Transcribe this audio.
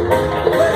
Woo!